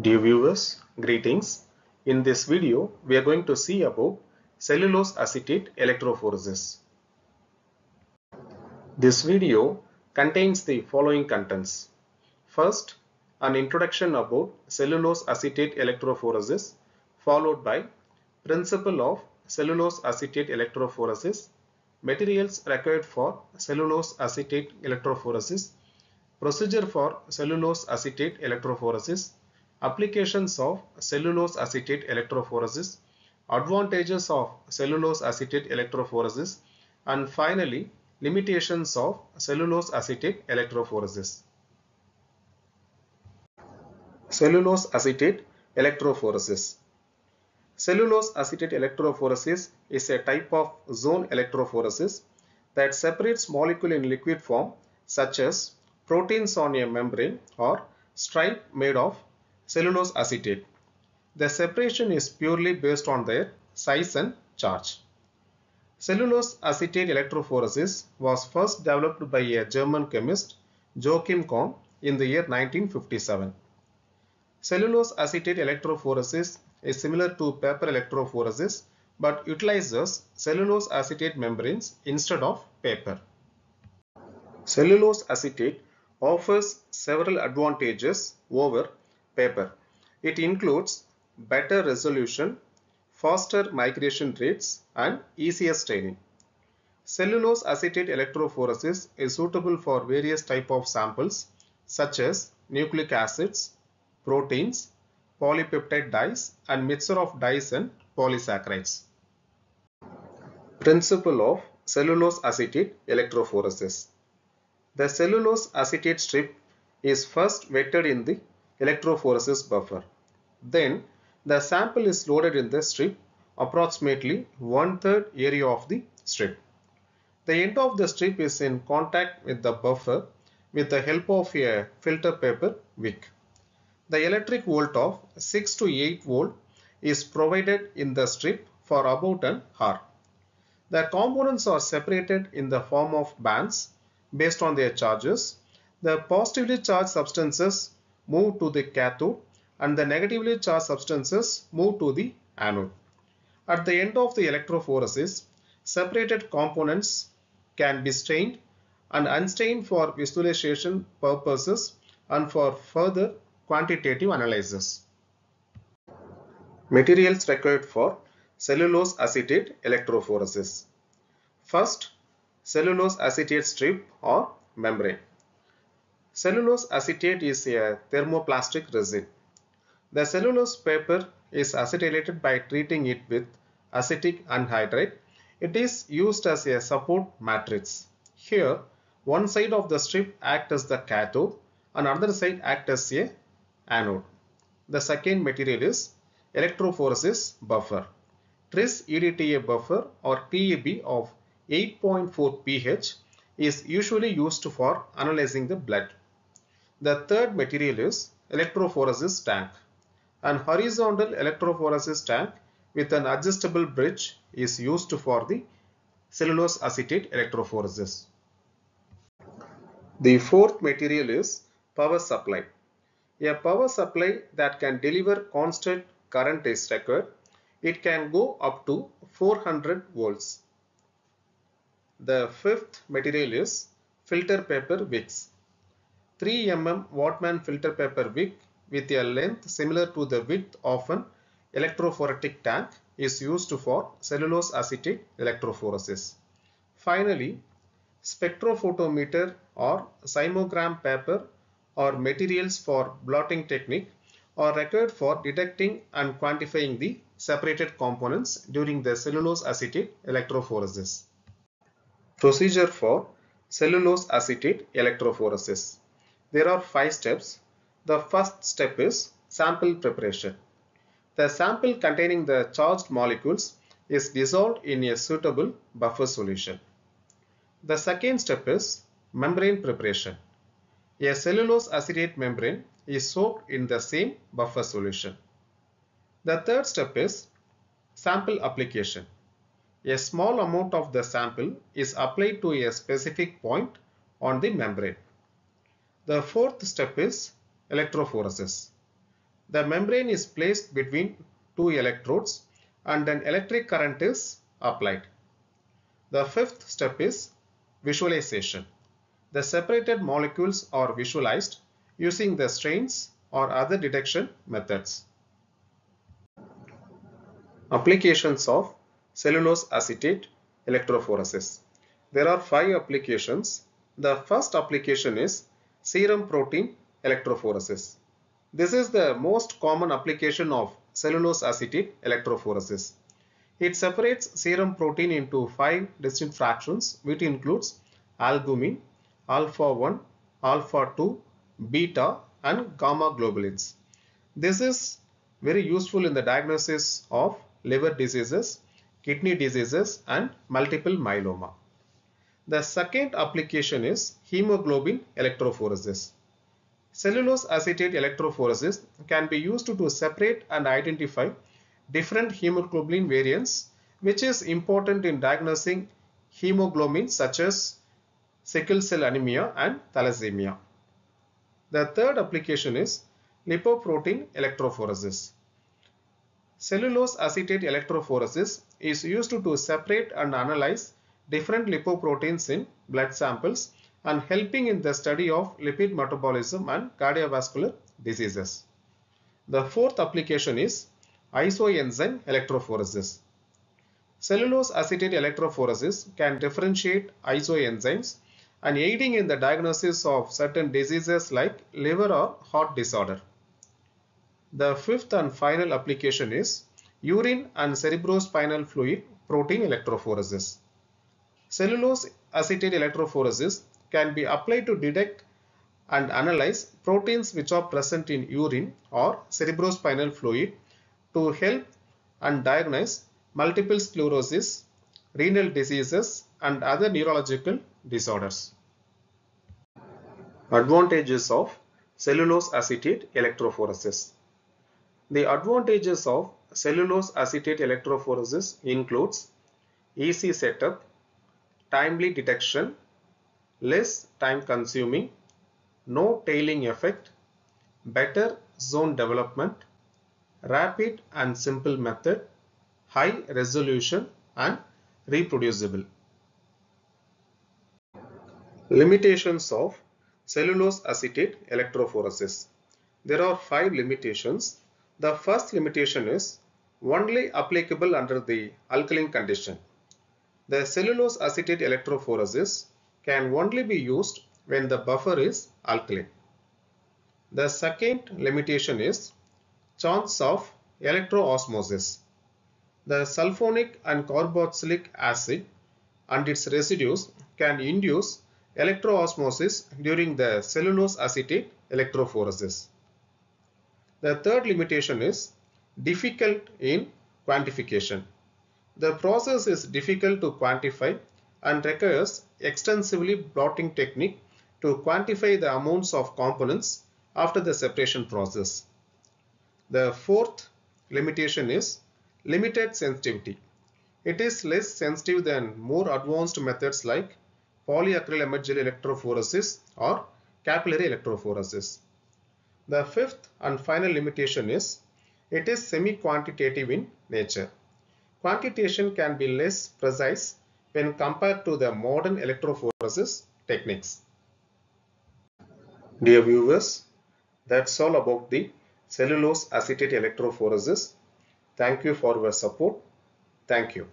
Dear viewers, greetings. In this video, we are going to see about cellulose acetate electrophoresis. This video contains the following contents. First, an introduction about cellulose acetate electrophoresis followed by principle of cellulose acetate electrophoresis, materials required for cellulose acetate electrophoresis, procedure for cellulose acetate electrophoresis, applications of cellulose acetate electrophoresis, advantages of cellulose acetate electrophoresis, and finally limitations of cellulose acetate electrophoresis. Cellulose acetate electrophoresis Cellulose acetate electrophoresis is a type of zone electrophoresis that separates molecule in liquid form such as proteins on a membrane or stripe made of cellulose acetate. The separation is purely based on their size and charge. Cellulose acetate electrophoresis was first developed by a German chemist Joachim Kohn in the year 1957. Cellulose acetate electrophoresis is similar to paper electrophoresis but utilizes cellulose acetate membranes instead of paper. Cellulose acetate offers several advantages over paper. It includes better resolution, faster migration rates and easier staining. Cellulose acetate electrophoresis is suitable for various type of samples such as nucleic acids, proteins, polypeptide dyes and mixture of dyes and polysaccharides. Principle of cellulose acetate electrophoresis. The cellulose acetate strip is first wetted in the electrophoresis buffer. Then the sample is loaded in the strip approximately one-third area of the strip. The end of the strip is in contact with the buffer with the help of a filter paper wick. The electric volt of 6 to 8 volt is provided in the strip for about an hour. The components are separated in the form of bands based on their charges. The positively charged substances move to the cathode and the negatively charged substances move to the anode. At the end of the electrophoresis, separated components can be stained and unstained for visualization purposes and for further quantitative analysis. Materials required for cellulose acetate electrophoresis. First, cellulose acetate strip or membrane. Cellulose acetate is a thermoplastic resin. The cellulose paper is acetylated by treating it with acetic anhydride. It is used as a support matrix. Here, one side of the strip acts as the cathode and another side acts as a anode. The second material is electrophoresis buffer. Tris EDTA buffer or TEB of 8.4 pH is usually used for analyzing the blood. The third material is electrophoresis tank. An horizontal electrophoresis tank with an adjustable bridge is used for the cellulose acetate electrophoresis. The fourth material is power supply. A power supply that can deliver constant current is required. It can go up to 400 volts. The fifth material is filter paper wicks. 3 mm Whatman filter paper wick with a length similar to the width of an electrophoretic tank is used for cellulose acetate electrophoresis. Finally, spectrophotometer or seismogram paper or materials for blotting technique are required for detecting and quantifying the separated components during the cellulose acetate electrophoresis. Procedure for cellulose acetate electrophoresis. There are five steps. The first step is sample preparation. The sample containing the charged molecules is dissolved in a suitable buffer solution. The second step is membrane preparation. A cellulose acetate membrane is soaked in the same buffer solution. The third step is sample application. A small amount of the sample is applied to a specific point on the membrane. The fourth step is electrophoresis. The membrane is placed between two electrodes and an electric current is applied. The fifth step is visualization. The separated molecules are visualized using the strains or other detection methods. Applications of cellulose acetate electrophoresis. There are five applications. The first application is serum protein electrophoresis. This is the most common application of cellulose acetate electrophoresis. It separates serum protein into five distinct fractions which includes albumin, alpha 1, alpha 2, beta and gamma globulins. This is very useful in the diagnosis of liver diseases, kidney diseases and multiple myeloma. The second application is hemoglobin electrophoresis. Cellulose acetate electrophoresis can be used to separate and identify different hemoglobin variants which is important in diagnosing hemoglobin such as sickle cell anemia and thalassemia. The third application is lipoprotein electrophoresis. Cellulose acetate electrophoresis is used to separate and analyze different lipoproteins in blood samples and helping in the study of lipid metabolism and cardiovascular diseases. The fourth application is isoenzyme electrophoresis. Cellulose acetate electrophoresis can differentiate isoenzymes and aiding in the diagnosis of certain diseases like liver or heart disorder. The fifth and final application is urine and cerebrospinal fluid protein electrophoresis. Cellulose acetate electrophoresis can be applied to detect and analyze proteins which are present in urine or cerebrospinal fluid to help and diagnose multiple sclerosis, renal diseases and other neurological disorders. Advantages of cellulose acetate electrophoresis. The advantages of cellulose acetate electrophoresis includes easy setup, timely detection, less time consuming, no tailing effect, better zone development, rapid and simple method, high resolution and reproducible. Limitations of cellulose acetate electrophoresis. There are five limitations. The first limitation is only applicable under the alkaline condition. The cellulose acetate electrophoresis can only be used when the buffer is alkaline. The second limitation is chance of electroosmosis. The sulfonic and carboxylic acid and its residues can induce electroosmosis during the cellulose acetate electrophoresis. The third limitation is difficult in quantification. The process is difficult to quantify and requires extensively blotting technique to quantify the amounts of components after the separation process. The fourth limitation is limited sensitivity. It is less sensitive than more advanced methods like polyacrylamide gel electrophoresis or capillary electrophoresis. The fifth and final limitation is it is semi-quantitative in nature. Quantitation can be less precise when compared to the modern electrophoresis techniques. Dear viewers, that's all about the cellulose acetate electrophoresis. Thank you for your support. Thank you.